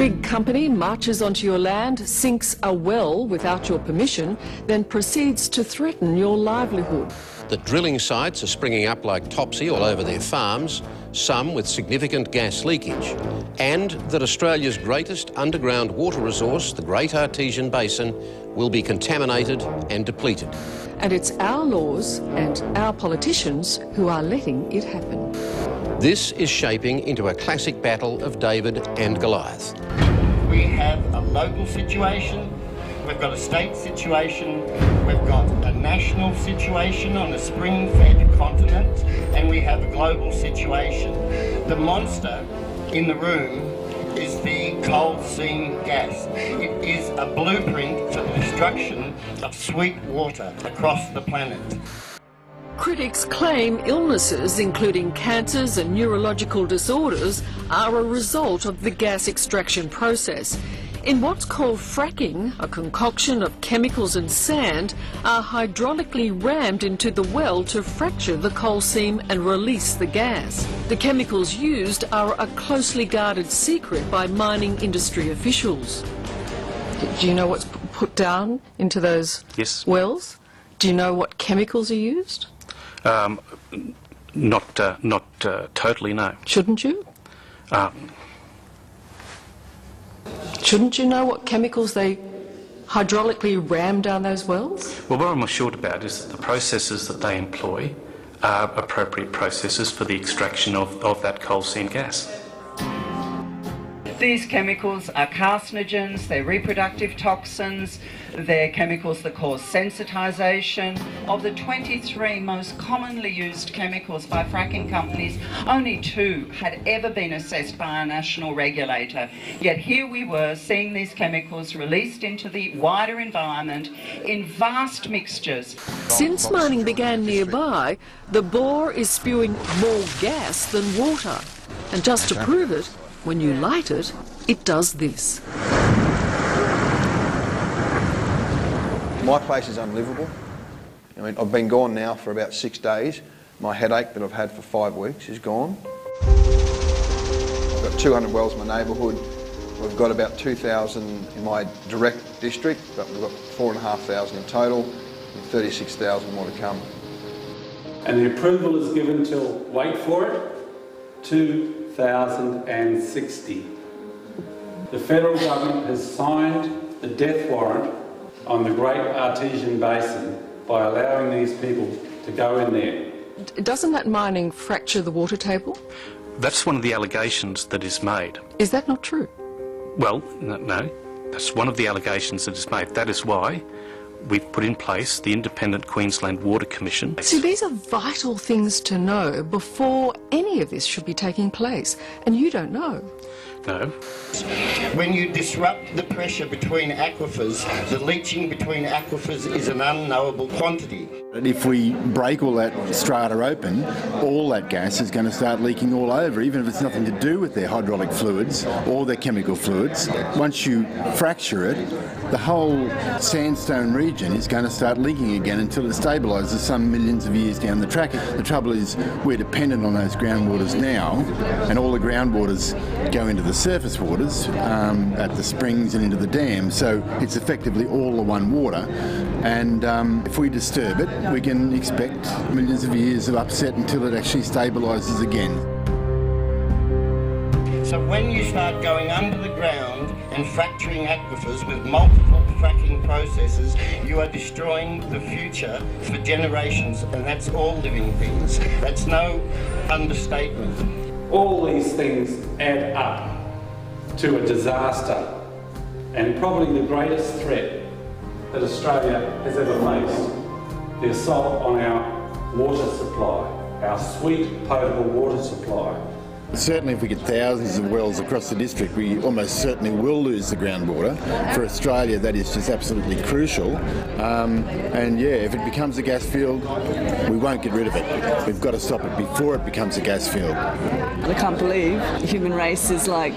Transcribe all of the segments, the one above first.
Big company marches onto your land, sinks a well without your permission, then proceeds to threaten your livelihood. The drilling sites are springing up like topsy all over their farms, some with significant gas leakage, and that Australia's greatest underground water resource, the Great Artesian Basin, will be contaminated and depleted. And it's our laws and our politicians who are letting it happen. This is shaping into a classic battle of David and Goliath. We have a local situation, we've got a state situation, we've got a national situation on a spring-fed continent, and we have a global situation. The monster in the room is the coal seam gas. It is a blueprint for the destruction of sweet water across the planet. Critics claim illnesses, including cancers and neurological disorders, are a result of the gas extraction process. In what's called fracking, a concoction of chemicals and sand are hydraulically rammed into the well to fracture the coal seam and release the gas. The chemicals used are a closely guarded secret by mining industry officials. Do you know what's put down into those Yes. wells? Do you know what chemicals are used? Um, not uh, not uh, totally, no. Shouldn't you? Uh, Shouldn't you know what chemicals they hydraulically ram down those wells? well, what I'm assured about is that the processes that they employ are appropriate processes for the extraction of, of that coal seam gas. These chemicals are carcinogens, they're reproductive toxins, they're chemicals that cause sensitization. Of the 23 most commonly used chemicals by fracking companies, only two had ever been assessed by a national regulator. Yet here we were seeing these chemicals released into the wider environment in vast mixtures. Since mining began nearby, the bore is spewing more gas than water. And just to prove it, when you light it, it does this. My place is unlivable. I mean, I've been gone now for about six days. My headache that I've had for five weeks is gone. I've got 200 wells in my neighbourhood. We've got about 2,000 in my direct district, but we've got 4,500 in total, and 36,000 more to come. And the approval is given till, wait for it, 2060. The federal government has signed the death warrant on the Great Artesian Basin by allowing these people to go in there. Doesn't that mining fracture the water table? That's one of the allegations that is made. Is that not true? Well, no, no, that's one of the allegations that is made. That is why we've put in place the Independent Queensland Water Commission. See, these are vital things to know before any of this should be taking place, and you don't know. No, When you disrupt the pressure between aquifers, the leaching between aquifers is an unknowable quantity. And If we break all that strata open, all that gas is going to start leaking all over, even if it's nothing to do with their hydraulic fluids or their chemical fluids. Once you fracture it, the whole sandstone region is going to start leaking again until it stabilises some millions of years down the track. The trouble is we're dependent on those groundwaters now, and all the groundwaters go into the surface waters um, at the springs and into the dam. so it's effectively all the one water. And um, if we disturb it, we can expect millions of years of upset until it actually stabilises again. So when you start going under the ground and fracturing aquifers with multiple fracking processes, you are destroying the future for generations, and that's all living things. That's no understatement. All these things add up to a disaster and probably the greatest threat that Australia has ever faced the assault on our water supply, our sweet potable water supply. Certainly, if we get thousands of wells across the district, we almost certainly will lose the groundwater. For Australia, that is just absolutely crucial. Um, and yeah, if it becomes a gas field, we won't get rid of it. We've got to stop it before it becomes a gas field. I can't believe the human race is like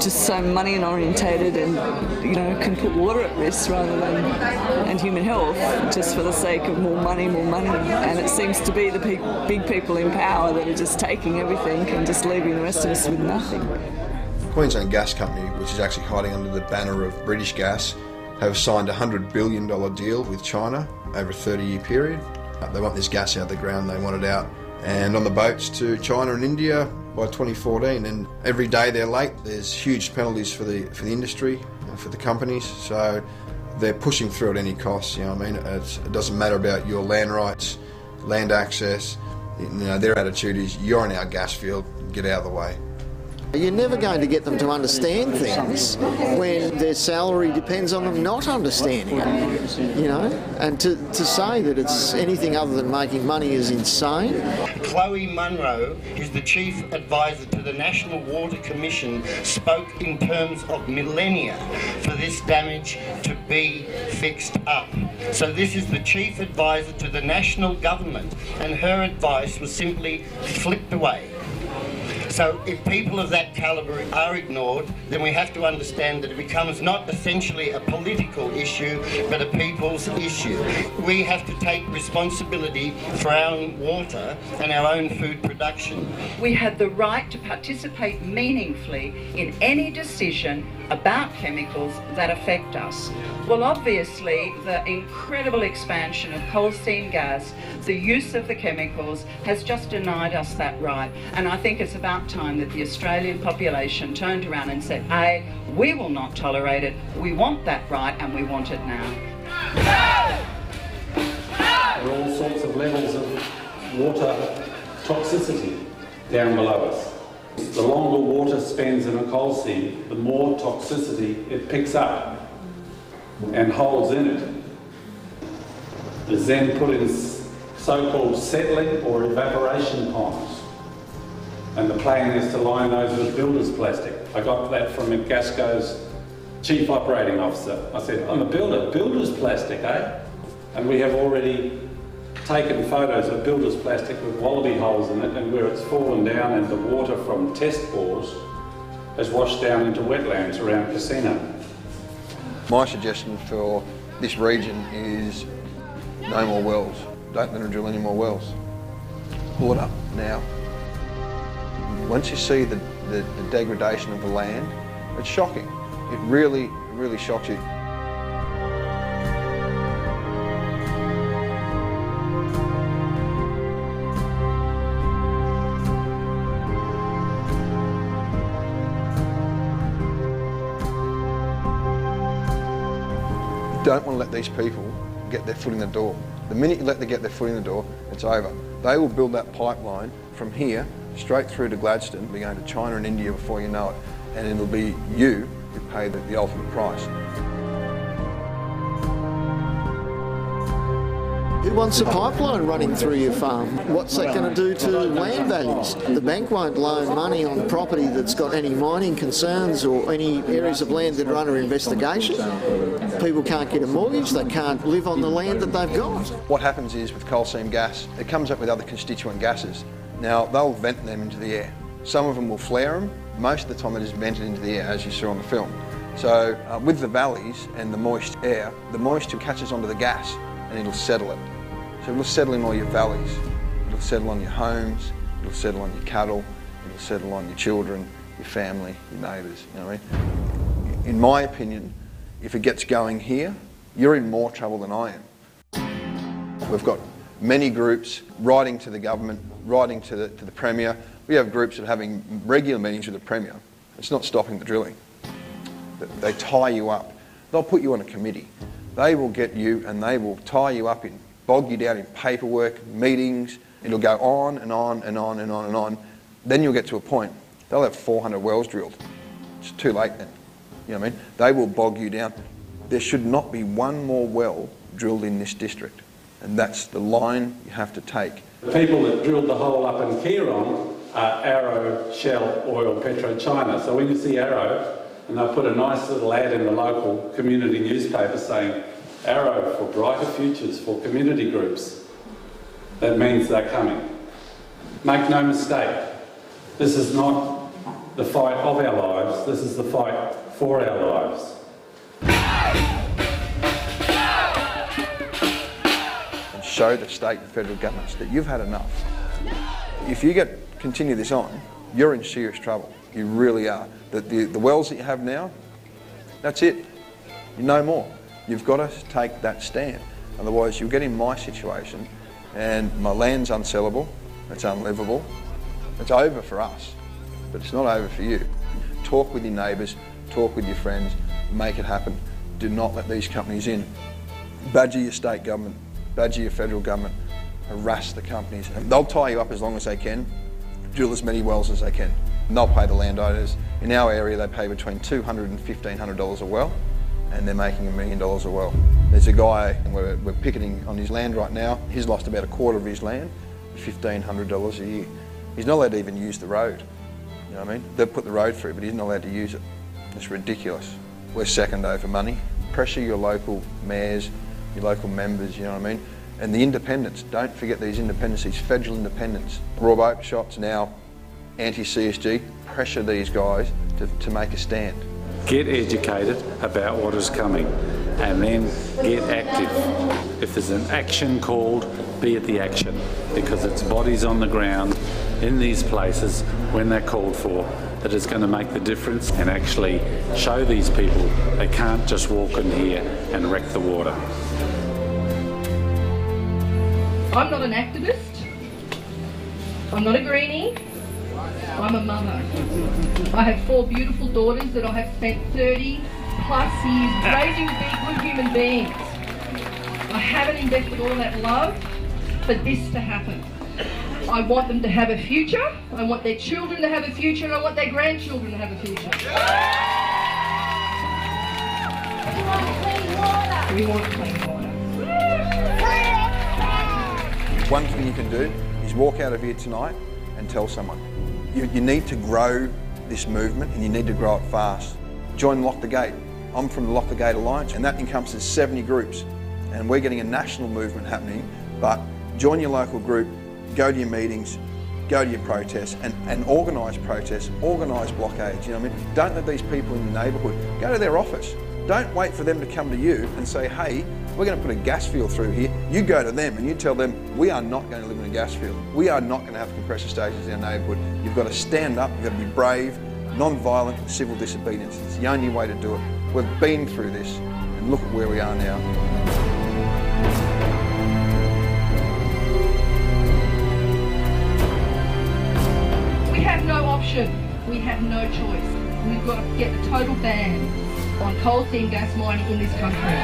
just so money orientated and you know can put water at risk rather than and human health just for the sake of more money, more money. And it seems to be the pe- big people in power that are just taking everything and just leaving the rest of us with nothing. Queensland Gas Company, which is actually hiding under the banner of British Gas, have signed a $100 billion deal with China over a 30 year period. Uh, they want this gas out of the ground, they want it out and on the boats to China and India by 2014. And every day they're late, there's huge penalties for the for the industry, and for the companies. So they're pushing through at any cost. You know what I mean? It's, it doesn't matter about your land rights, land access. You know, their attitude is you're in our gas field, get out of the way. You're never going to get them to understand things when their salary depends on them not understanding it. You know, and to, to say that it's anything other than making money is insane. Chloe Munro is the chief advisor to the National Water Commission, spoke in terms of millennia for this damage to be fixed up. So this is the chief advisor to the national government, and her advice was simply flipped away. So if people of that calibre are ignored, then we have to understand that it becomes not essentially a political issue, but a people's issue. We have to take responsibility for our own water and our own food production. We have the right to participate meaningfully in any decision about chemicals that affect us. Well, obviously, the incredible expansion of coal seam gas, the use of the chemicals, has just denied us that right. And I think it's about time that the Australian population turned around and said, A, we will not tolerate it, we want that right, and we want it now. There are all sorts of levels of water toxicity down below us. The longer water spends in a coal seam, the more toxicity it picks up and holds in it. it. Is then put in so-called settling or evaporation ponds. And the plan is to line those with builder's plastic. I got that from Gasco's chief operating officer. I said, I'm a builder, builder's plastic, eh? And we have already taken photos of builder's plastic with wallaby holes in it and where it's fallen down and the water from test bores has washed down into wetlands around Casino. My suggestion for this region is no more wells. Don't let them drill any more wells. Pull it up now. Once you see the, the, the degradation of the land, it's shocking. It really, really shocks you. Don't want to let these people get their foot in the door. The minute you let them get their foot in the door, it's over. They will build that pipeline from here straight through to Gladstone, be going to China and India before you know it, and it'll be you who pay the, the ultimate price. Who wants a pipeline running through your farm? What's that going to do to land values? The bank won't loan money on property that's got any mining concerns or any areas of land that are under investigation. People can't get a mortgage, they can't live on the land that they've got. What happens is with coal seam gas, it comes up with other constituent gases. Now, they'll vent them into the air. Some of them will flare them. Most of the time it is vented into the air, as you saw on the film. So uh, with the valleys and the moist air, the moisture catches onto the gas and it'll settle it. So it'll settle in all your valleys. It'll settle on your homes, it'll settle on your cattle, it'll settle on your children, your family, your neighbours, you know what I mean? In my opinion, if it gets going here, you're in more trouble than I am. We've got many groups writing to the government, writing to the, to the Premier. We have groups that are having regular meetings with the Premier. It's not stopping the drilling. They tie you up. They'll put you on a committee. They will get you and they will tie you up in, bog you down in paperwork, meetings. It'll go on and on and on and on and on. Then you'll get to a point, they'll have 400 wells drilled. It's too late then. You know what I mean? They will bog you down. There should not be one more well drilled in this district. And that's the line you have to take. The people that drilled the hole up in Keerong are Arrow, Shell, Oil, PetroChina. So when you see Arrow, and they'll put a nice little ad in the local community newspaper saying, Arrow for brighter futures for community groups. That means they're coming. Make no mistake, this is not the fight of our lives, this is the fight for our lives. And show the state and federal governments that you've had enough. If you get continue this on, you're in serious trouble. You really are. The, the, the wells that you have now, that's it. You no more. You've got to take that stand. Otherwise, you'll get in my situation and my land's unsellable, it's unlivable, it's over for us, but it's not over for you. Talk with your neighbours, talk with your friends, make it happen. Do not let these companies in. Badger your state government, badger your federal government, harass the companies. And they'll tie you up as long as they can, drill as many wells as they can. And they'll pay the landowners. In our area, they pay between $200 and $1,500 a well, and they're making a million dollars a well. There's a guy, we're, we're picketing on his land right now. He's lost about a quarter of his land, $1,500 a year. He's not allowed to even use the road. You know what I mean? They've put the road through, but he's not allowed to use it. It's ridiculous. We're second over money. Pressure your local mayors, your local members, you know what I mean? And the independents, don't forget these independents, these federal independents. Rob Oakeshott's now anti-CSG. Pressure these guys to, to make a stand. Get educated about what is coming and then get active. If there's an action called, be at the action because it's bodies on the ground in these places when they're called for that is going to make the difference and actually show these people they can't just walk in here and wreck the water. I'm not an activist. I'm not a greenie. I'm a mother. I have four beautiful daughters that I have spent 30 plus years raising to be good human beings. I haven't invested all that love for this to happen. I want them to have a future. I want their children to have a future, and I want their grandchildren to have a future. We want clean water. We want clean water. One thing you can do is walk out of here tonight and tell someone. You, you need to grow this movement and you need to grow it fast. Join Lock the Gate. I'm from the Lock the Gate Alliance and that encompasses 70 groups and we're getting a national movement happening but join your local group, go to your meetings, go to your protests and, and organise protests, organise blockades, you know what I mean? Don't let these people in the neighbourhood, go to their office. Don't wait for them to come to you and say, hey, we're going to put a gas field through here. You go to them and you tell them, we are not going to live in a gas field. We are not going to have compressor stations in our neighbourhood. You've got to stand up, you've got to be brave, non-violent, civil disobedience. It's the only way to do it. We've been through this and look at where we are now. We have no option. We have no choice. We've got to get a total ban on coal seam gas mining in this country.